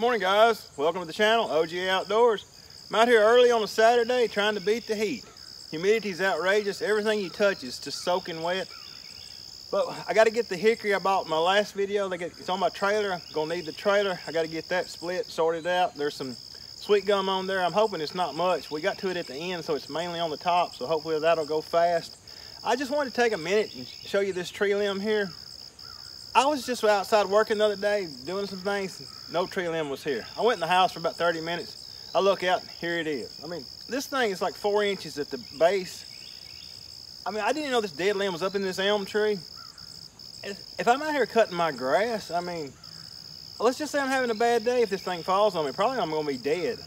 Morning guys, welcome to the channel, OGA Outdoors. I'm out here early on a Saturday trying to beat the heat. Humidity's outrageous, everything you touch is just soaking wet. But I gotta get the hickory I bought in my last video. It's on my trailer, I'm gonna need the trailer. I gotta get that split, sorted out. There's some sweet gum on there. I'm hoping it's not much. We got to it at the end, so it's mainly on the top, so hopefully that'll go fast. I just wanted to take a minute and show you this tree limb here. I was just outside working the other day, doing some things. No tree limb was here. I went in the house for about 30 minutes. I look out, and here it is. I mean, this thing is like four inches at the base. I mean, I didn't know this dead limb was up in this elm tree. If I'm out here cutting my grass, I mean, let's just say I'm having a bad day. If this thing falls on me, probably I'm gonna be dead.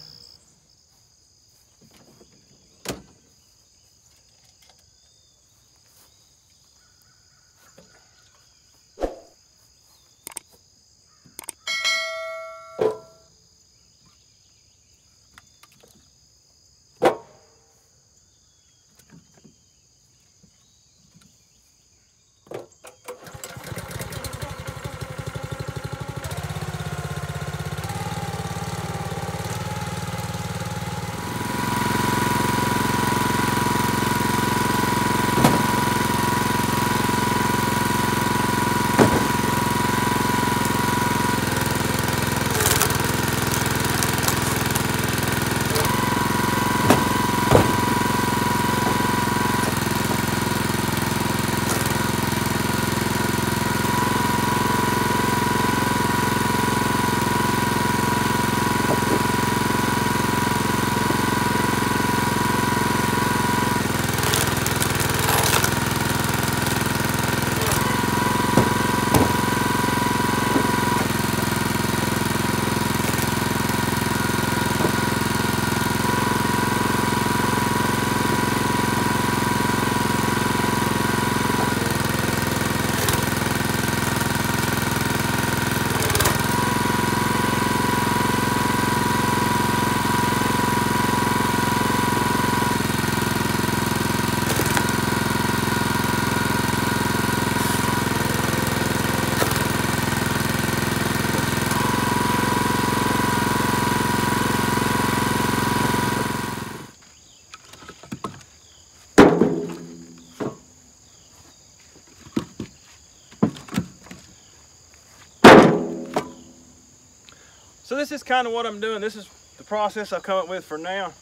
So this is kind of what I'm doing. This is the process I've come up with for now.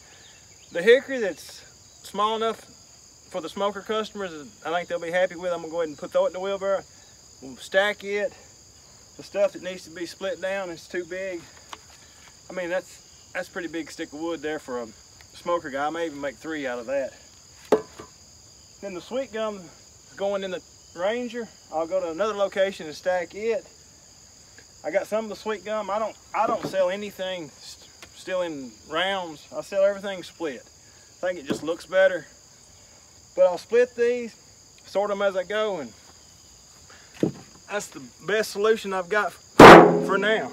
The hickory that's small enough for the smoker customers, I think they'll be happy with. I'm gonna go ahead and put throw it in the wheelbarrow. We'll stack it. The stuff that needs to be split down is too big. I mean, that's that's pretty big stick of wood there for a smoker guy. I may even make three out of that. Then the sweet gum is going in the Ranger. I'll go to another location and stack it. I got some of the sweet gum. I don't I don't sell anything st still in rounds. I sell everything split. I think it just looks better. But I'll split these, sort them as I go, and that's the best solution I've got for now.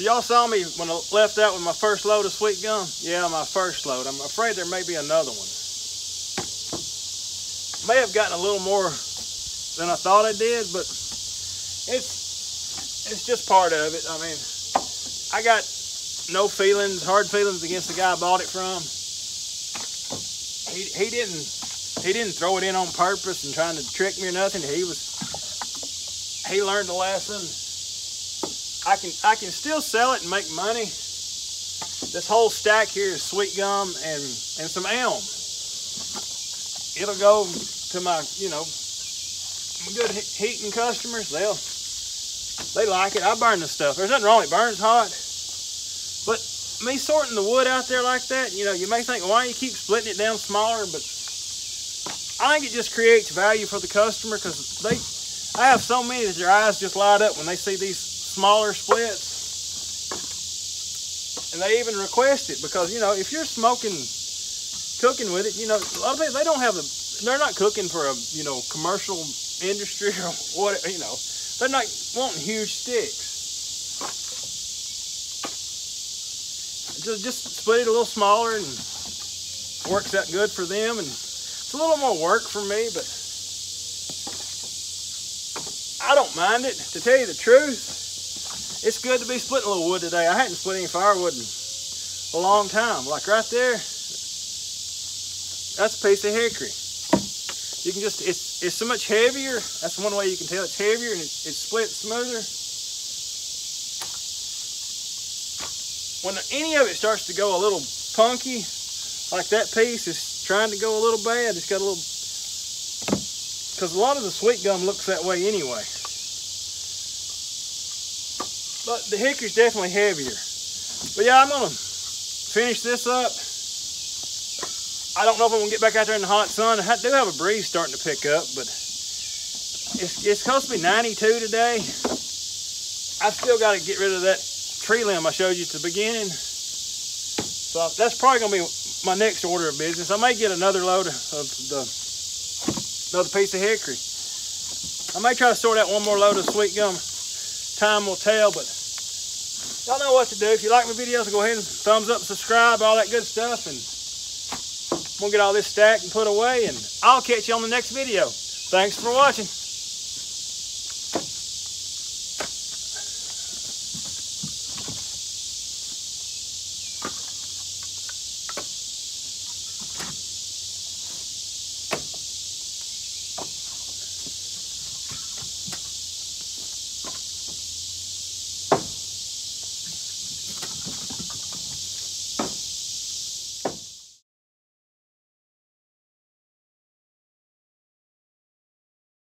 So y'all saw me when I left out with my first load of sweet gum? Yeah, my first load. I'm afraid there may be another one. May have gotten a little more than I thought I did, but it's it's just part of it. I mean, I got no feelings, hard feelings against the guy I bought it from. He, he didn't he didn't throw it in on purpose and trying to trick me or nothing. He was he learned a lesson. I can I can still sell it and make money. This whole stack here is sweet gum and and some elm. It'll go to my you know my good heating customers. They'll they like it. I burn the stuff. There's nothing wrong. It burns hot. But me sorting the wood out there like that, you know, you may think, why you keep splitting it down smaller? But I think it just creates value for the customer because they, I have so many that their eyes just light up when they see these smaller splits. And they even request it because, you know, if you're smoking, cooking with it, you know, a lot of people, they don't have the, they're not cooking for a, you know, commercial industry or what, you know, they're not wanting huge sticks. Just, just split it a little smaller and works out good for them. And it's a little more work for me, but I don't mind it. To tell you the truth, it's good to be splitting a little wood today. I hadn't split any firewood in a long time. Like right there, that's a piece of hickory. You can just, it's, it's so much heavier. That's one way you can tell it's heavier and it, it's split smoother. When any of it starts to go a little punky, like that piece is trying to go a little bad, it's got a little, because a lot of the sweet gum looks that way anyway. But the hickory's definitely heavier. But yeah, I'm gonna finish this up. I don't know if I'm gonna get back out there in the hot sun. I do have a breeze starting to pick up, but it's, it's supposed to be 92 today. I've still got to get rid of that tree limb I showed you at the beginning. So that's probably gonna be my next order of business. I may get another load of the another piece of hickory. I may try to sort out one more load of sweet gum. Time will tell, but y'all know what to do. If you like my videos, go ahead and thumbs up, subscribe, all that good stuff, and we'll get all this stacked and put away, and I'll catch you on the next video. Thanks for watching.